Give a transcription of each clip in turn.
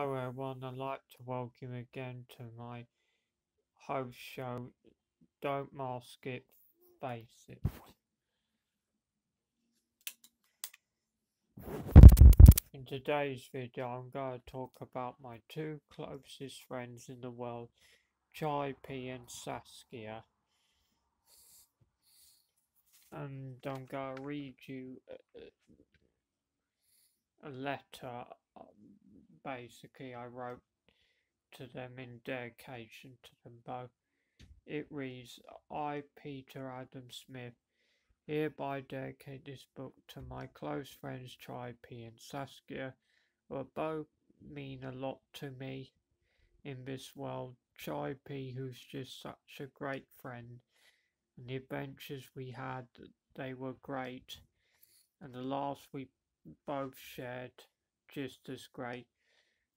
Hello everyone, I'd like to welcome you again to my host show, Don't Mask It, Face It. In today's video I'm going to talk about my two closest friends in the world, Chai P and Saskia. And I'm going to read you a, a letter basically I wrote to them in dedication to them both. It reads, I, Peter Adam Smith, hereby dedicate this book to my close friends P and Saskia, who both mean a lot to me in this world. P, who's just such a great friend, and the adventures we had, they were great, and the laughs we both shared, just as great.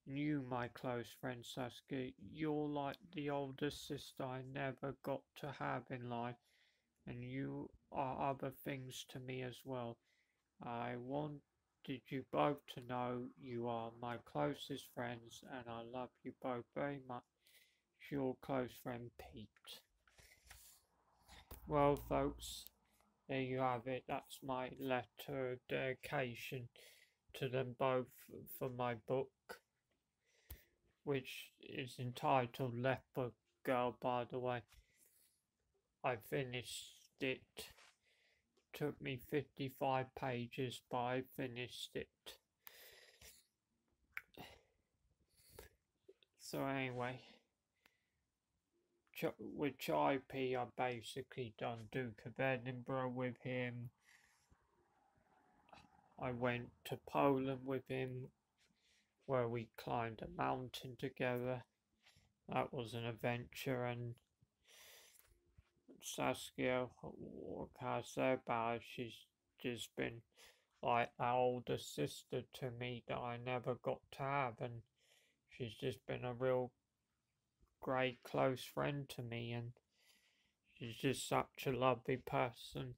You, my close friend Saskia, you're like the older sister I never got to have in life, and you are other things to me as well. I wanted you both to know you are my closest friends, and I love you both very much. Your close friend Pete. Well, folks, there you have it. That's my letter dedication to them both for my book which is entitled Leopard Girl, by the way. I finished it. Took me 55 pages, but I finished it. So anyway, with Chai P, I basically done Duke of Edinburgh with him. I went to Poland with him where we climbed a mountain together. That was an adventure, and Saskia, say about her? She's just been like an older sister to me that I never got to have, and she's just been a real great close friend to me, and she's just such a lovely person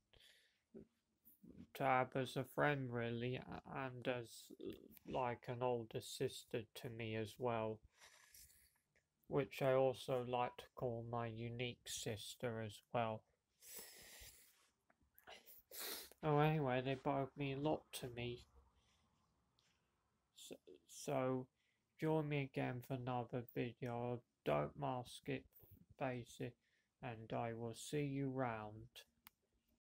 to have as a friend, really, and as like an older sister to me as well. Which I also like to call my unique sister as well. Oh, anyway, they both mean a lot to me. So, so join me again for another video. Don't mask it, face it, and I will see you round.